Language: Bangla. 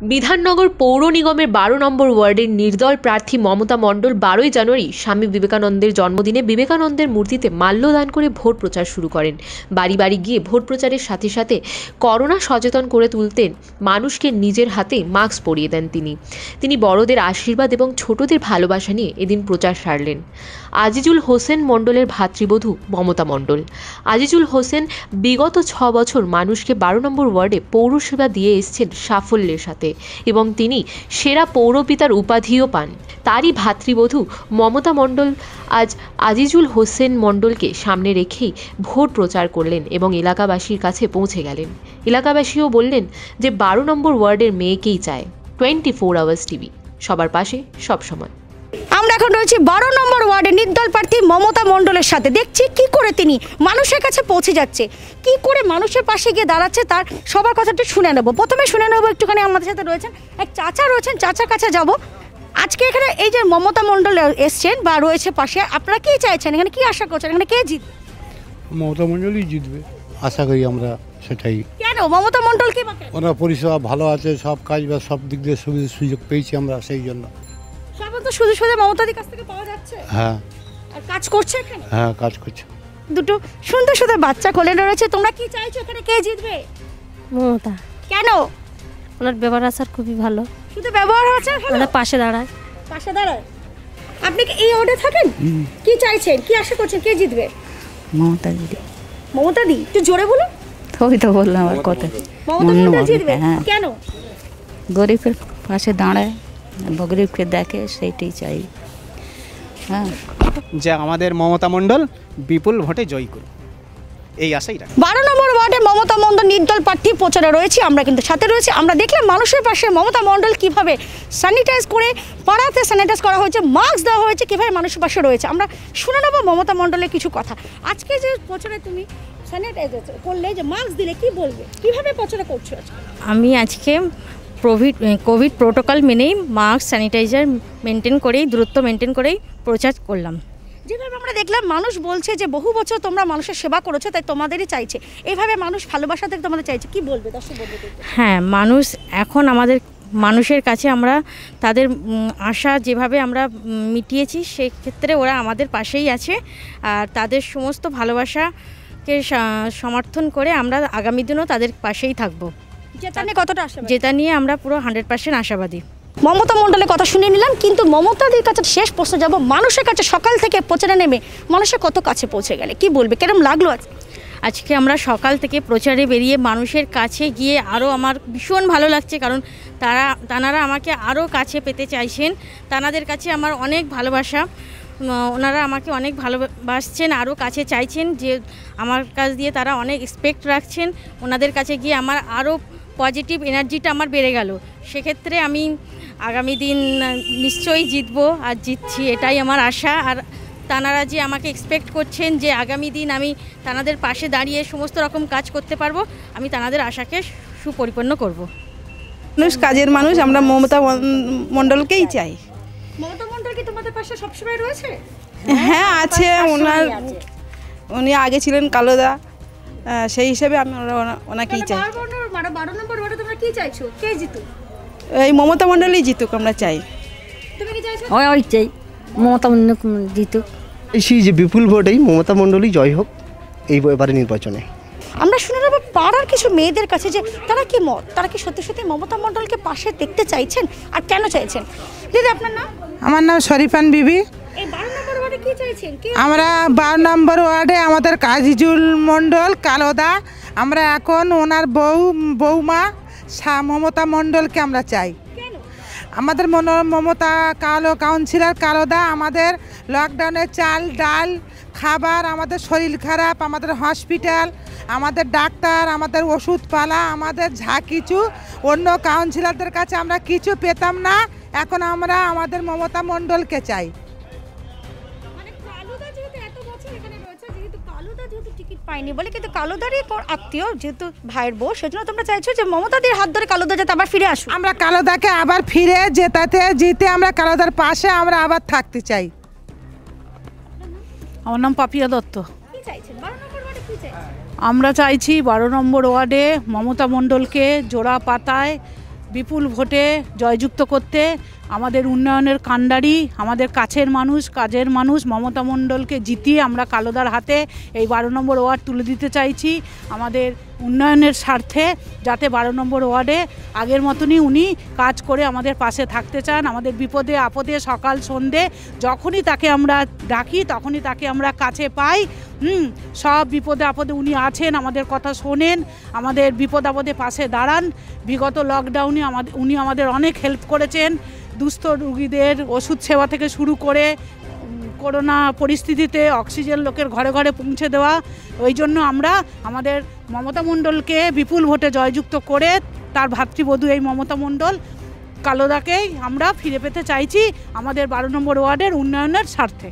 বিধাননগর পৌর নিগমের বারো নম্বর ওয়ার্ডের নির্দল প্রার্থী মমতা মণ্ডল বারোই জানুয়ারি স্বামী বিবেকানন্দের জন্মদিনে বিবেকানন্দের মূর্তিতে মাল্যদান করে ভোট প্রচার শুরু করেন। বাড়ি বাড়ি গিয়ে ভোট প্রচারের সাথে সাথে করোনা সচেতন করে তুলতেন মানুষকে নিজের হাতে মাস্ক পরিয়ে দেন তিনি। তিনি বড়দের আশীর্বাদ এবং ছোটদের ভালোবাসা নিয়ে এদিন প্রচার সারলেন। আজিজুল হোসেন মণ্ডলের ভাতৃবধূ মমতা মণ্ডল। আজিজুল হোসেন বিগত ছ বছর মানুষকে বারো নম্বর ওয়ার্ডে পৌরসেবা দিয়ে এসছেন সাফল্যের সাথে এবং তিনি সেরা পৌরপিতার উপাধিও পান। তারই ভাতৃবধূ মমতা মণ্ডল আজ আজিজুল হোসেন মণ্ডলকে সামনে রেখেই ভোট প্রচার করলেন এবং এলাকাবাসীর কাছে পৌঁছে গেলেন। এলাকাবাসীও বললেন যে, বারো নম্বর ওয়ার্ডের মেয়েকেই চায়। Twenty four hours TV. সবার পাশে সব সময় আমরা এখন রয়েছি বারো নম্বর ওয়ার্ডে নির্দল প্রার্থী মমতা মণ্ডলের সাথে। দেখছি কি করে তিনি মানুষের কাছে পৌঁছে যাচ্ছে। কি করে মানুষের পাশে গিয়ে দাঁড়াচ্ছে তার সবার কথা একটু শুনে নেব। প্রথমে শুনে নেব একটুখানি আমাদের সাথে রয়েছেন এক চাচা রয়েছেন চাচার কাছে যাব। আজকে এখানে এই যে মমতা মণ্ডল এসছেন বা রয়েছে পাশে আপনারা কি চাইছেন? এখানে কি আশা করছেন? এখানে কে জিত মমতা মণ্ডলই জিতবে। আশা করি আমরা সেটাই। কেন? মমতা মণ্ডল কি ওনার পরিষেবা ভালো আছে সব কাজ বা সব দিক দিয়ে সুবিধা সুযোগ পেয়েছি আমরা সেই জন্য। সব তো শুধু শুধু মমতাদির কাছ থেকে পাওয়া যাচ্ছে? হ্যাঁ। আর কাজ করছে এখানে? হ্যাঁ কাজ করছে। দুটো সুন্দর সুন্দর বাচ্চা কোলে রয়েছে তোমরা কি চাইছো এখানে? কে জিতবে? মমতা। কেন? ওনার ব্যবহার আচার খুবই ভালো। শুধু ব্যবহার আছে ভালো? ওনার পাশে দাঁড়ায়। পাশে দাঁড়ায়? আপনি কি এই ওয়ার্ডে থাকেন? কি চাইছেন? কি আশা করছেন? কে জিতবে? মমতা দিদি মমতা দি একটু জোরে বলুন। ওই তো বললাম আর কথা। মমতা জিতবে? হ্যাঁ। কেন? গরিবের পাশে দাঁড়ায়। গরিবকে দেখে সেইটাই চাই। হ্যাঁ। যে আমাদের মমতা মণ্ডল বিপুল ভোটে জয় করুক। এই আশাই রাখি। বারো নম্বর ওয়ার্ডে মমতা মণ্ডল নির্দল প্রার্থী প্রচারে রয়েছে আমরা কিন্তু সাথে রয়েছে। আমরা দেখলাম মানুষের পাশে মমতা মণ্ডল কীভাবে স্যানিটাইজ করে পাড়াতে স্যানিটাইজ করা হয়েছে মাস্ক দেওয়া হয়েছে কীভাবে মানুষের পাশে রয়েছে। আমরা শুনে নেব মমতা মণ্ডলের কিছু কথা। আজকে যে প্রচারে তুমি স্যানিটাইজ করলে যে মাস্ক দিলে কি বলবে? কীভাবে প্রচার করছ আজকে? আমি আজকে কোভিড কোভিড প্রোটোকল মেনেই মাস্ক স্যানিটাইজার মেনটেন করেই দূরত্ব মেনটেন করেই প্রচার করলাম। যেভাবে আমরা দেখলাম মানুষ বলছে যে বহু বছর তোমরা মানুষের সেবা করেছ তাই তোমাদেরই চাইছে। এইভাবে মানুষ ভালোবাসা থেকে তোমাদের চাইছে। কি বলবে দর্শক হ্যাঁ মানুষ এখন আমাদের মানুষের কাছে আমরা তাদের আশা যেভাবে আমরা মিটিয়েছি সেক্ষেত্রে ওরা আমাদের পাশেই আছে। আর তাদের সমস্ত ভালোবাসাকে সমর্থন করে আমরা আগামী দিনও তাদের পাশেই থাকব। জেতা নিয়ে কতটা যেটা নিয়ে আমরা পুরো হান্ড্রেড পার্সেন্ট আশাবাদী। মমতা মণ্ডলের কথা শুনে নিলাম কিন্তু মমতাদির কাছে শেষ প্রশ্ন যাব মানুষের কাছে সকাল থেকে প্রচারে নেমে মানুষের কত কাছে পৌঁছে গেলে? কি বলবে? কেরম লাগল আজ? আজকে আমরা সকাল থেকে প্রচারে বেরিয়ে মানুষের কাছে গিয়ে আরও আমার ভীষণ ভালো লাগছে কারণ তারা তানারা আমাকে আরও কাছে পেতে চাইছেন। তানাদের কাছে আমার অনেক ভালোবাসা। ওনারা আমাকে অনেক ভালোবাসছেন আরও কাছে চাইছেন যে আমার কাছ দিয়ে তারা অনেক এক্সপেক্ট রাখছেন। ওনাদের কাছে গিয়ে আমার আরও পজিটিভ এনার্জিটা আমার বেড়ে গেল। সেক্ষেত্রে আমি আগামী দিন নিশ্চয়ই জিতবো আর জিতছি এটাই আমার আশা। আর তানারা যে আমাকে এক্সপেক্ট করছেন যে আগামী দিন আমি তানাদের পাশে দাঁড়িয়ে সমস্ত রকম কাজ করতে পারব আমি তানাদের আশাকে সুপরিপন্ন করব। মানুষ কাজের মানুষ আমরা মমতা মণ্ডলকেই চাই। মমতা মণ্ডল কি তোমাদের পাশে সবসময় রয়েছে? হ্যাঁ আছে ওনার উনি আগে ছিলেন কালোদা সেই হিসেবে আমি ওরা- ওনাকেই চাই। বারো নম্বর ওয়ার্ডে তোমরা কি চাইছো? কে জিতুক? এই মমতা মণ্ডলই জিতুক আমরা চাই। তুমি কি চাইছো? ওই ওই চাই। মমতা জিতুক? চাইছি যে বিপুল ভোটেই মমতা মণ্ডলই জয় হোক এই এবারে নির্বাচনে। আমরা শুনে নেব পাড়ার কিছু মেয়েদের কাছে যে তারা কি মত? তারা কি সত্যি সত্যি মমতা মণ্ডলকে পাশে দেখতে চাইছেন আর কেন চাইছেন? দিদি আপনার নাম? আমার নাম শরীফান বিবি। এই বারো নম্বর ওয়ার্ডে কি চাইছেন? আমরা বারো নম্বর ওয়ার্ডে আমাদের কাজিজুল মণ্ডল কালোদা আমরা এখন ওনার বউ বৌমা মমতা মণ্ডলকে আমরা চাই। আমাদের মন- মমতা কালো কাউন্সিলর কালোদা আমাদের লকডাউনে চাল ডাল খাবার আমাদের শরীর খারাপ আমাদের হসপিটাল আমাদের ডাক্তার আমাদের ওষুধপালা আমাদের যা কিছু অন্য কাউন্সিলরদের কাছে আমরা কিছু পেতাম না। এখন আমরা আমাদের মমতা মণ্ডলকে চাই। পায়নি বলে কিন্তু কালুদারই কর- আত্মীয় যেহেতু ভাইয়ের বউ সেজন্য তোমরা চাইছো যে মমতাদির হাত ধরে কালুদা যাতে আবার ফিরে আসুক। আমরা কালোদাকে আবার ফিরে জেতাতে জিতে আমরা কালোদার পাশে আমরা আবার থাকতে চাই। আমার নাম পাপিয়া দত্ত। কি চাইছেন? বারো নম্বর ওয়ার্ডে কি চাইছেন? আমরা চাইছি বারো নম্বর ওয়ার্ডে মমতা মণ্ডলকে জোড়া পাতায় বিপুল ভোটে জয়যুক্ত করতে আমাদের উন্নয়নের কাণ্ডারি, আমাদের কাছের মানুষ, কাজের মানুষ, মমতা মণ্ডলকে জিতিয়ে আমরা কালোদার হাতে এই বারো নম্বর ওয়ার্ড তুলে দিতে চাইছি আমাদের উন্নয়নের স্বার্থে, যাতে বারো নম্বর ওয়ার্ডে আগের মতনই উনি কাজ করে আমাদের পাশে থাকতে চান। আমাদের বিপদে, আপদে, সকাল, সন্ধে, যখনই তাকে আমরা ডাকি, তখনই তাকে আমরা কাছে পাই। হুম, সব বিপদে, আপদে উনি আছেন, আমাদের কথা শোনেন, আমাদের বিপদ, আপদে পাশে দাঁড়ান। বিগত লকডাউনে আমাদের, উনি আমাদের অনেক হেল্প করেছেন। দুস্থ রুগীদের ওষুধ সেবা থেকে শুরু করে করোনা পরিস্থিতিতে অক্সিজেন লোকের ঘরে ঘরে পৌঁছে দেওয়া। ওই জন্য আমরা আমাদের মমতা মণ্ডলকে বিপুল ভোটে জয়যুক্ত করে তার ভাতৃবধূ এই মমতা মণ্ডল কালোদাকেই আমরা ফিরে পেতে চাইছি আমাদের বারো নম্বর ওয়ার্ডের উন্নয়নের স্বার্থে।